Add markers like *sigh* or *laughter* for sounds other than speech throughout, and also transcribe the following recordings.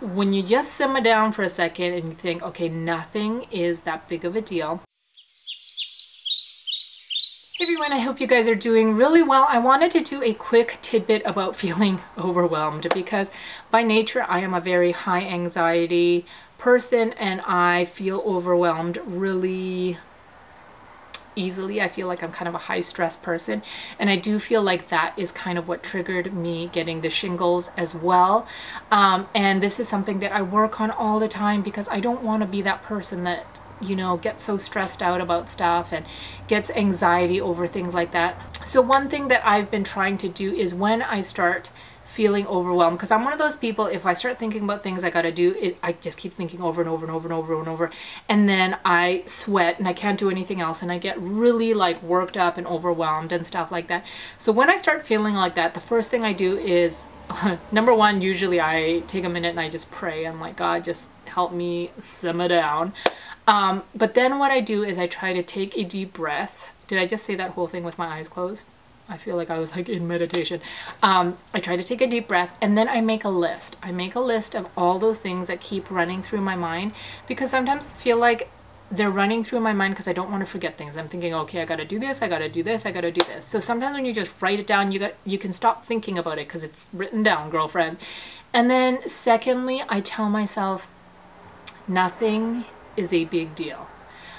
when you just simmer down for a second and you think, okay, nothing is that big of a deal. Hey everyone, I hope you guys are doing really well. I wanted to do a quick tidbit about *laughs* feeling overwhelmed because by nature I am a very high anxiety person and I feel overwhelmed really easily. I feel like I'm kind of a high stress person and I do feel like that is kind of what triggered me getting the shingles as well. Um, and this is something that I work on all the time because I don't want to be that person that you know gets so stressed out about stuff and gets anxiety over things like that. So one thing that I've been trying to do is when I start feeling overwhelmed because I'm one of those people if I start thinking about things I gotta do it I just keep thinking over and over and over and over and over and then I sweat and I can't do anything else and I get really like worked up and overwhelmed and stuff like that. So when I start feeling like that the first thing I do is *laughs* number one usually I take a minute and I just pray. I'm like God just help me simmer down. Um, but then what I do is I try to take a deep breath. Did I just say that whole thing with my eyes closed I feel like I was like in meditation. Um, I try to take a deep breath and then I make a list. I make a list of all those things that keep running through my mind because sometimes I feel like they're running through my mind because I don't want to forget things. I'm thinking, okay, I got to do this, I got to do this, I got to do this. So sometimes when you just write it down, you got you can stop thinking about it because it's written down, girlfriend. And then secondly, I tell myself nothing is a big deal.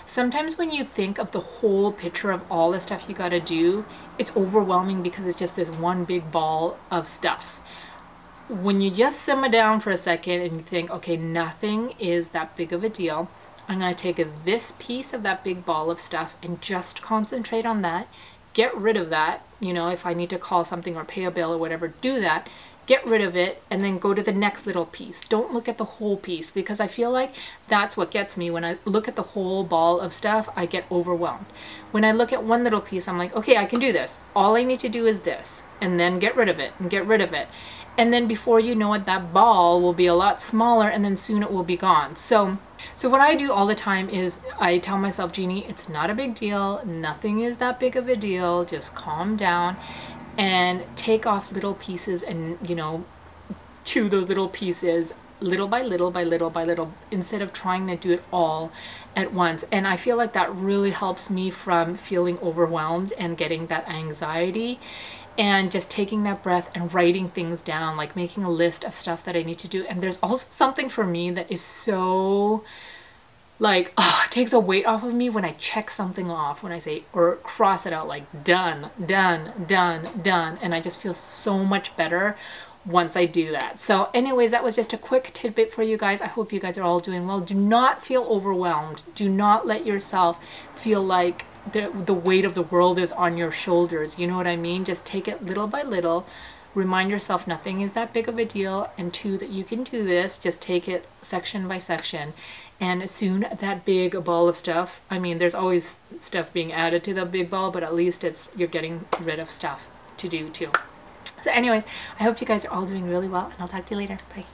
Sometimes when you think of the whole picture of all the stuff you gotta do, it's overwhelming because it's just this one big ball of stuff. When you just simmer down for a second and you think, okay, nothing is that big of a deal, I'm gonna take this piece of that big ball of stuff and just concentrate on that, get rid of that, you know, if I need to call something or pay a bill or whatever, do that, get rid of it, and then go to the next little piece. Don't look at the whole piece because I feel like that's what gets me. When I look at the whole ball of stuff, I get overwhelmed. When I look at one little piece, I'm like, okay, I can do this. All I need to do is this, and then get rid of it, and get rid of it. And then before you know it, that ball will be a lot smaller, and then soon it will be gone. So so what I do all the time is I tell myself, Jeannie, it's not a big deal. Nothing is that big of a deal. Just calm down and take off little pieces and, you know, chew those little pieces little by little by little by little instead of trying to do it all at once. And I feel like that really helps me from feeling overwhelmed and getting that anxiety and just taking that breath and writing things down, like making a list of stuff that I need to do. And there's also something for me that is so like oh, *sighs* it takes a weight off of me when I check something off when I say or cross it out like done done done done and I just feel so much better once I do that. So anyways that was just a quick tidbit for you guys. I hope you guys are all doing well. Do not feel overwhelmed. Do not let yourself feel like the, the weight of the world is on your shoulders. You know what I mean? Just take it little by little. Remind yourself nothing is that big of a deal and two that you can do this. Just take it section by section and soon that big ball of stuff I mean there's always stuff being added to the big ball but at least it's you're getting rid of stuff to do too. So anyways I hope you guys are all doing really well and I'll talk to you later. Bye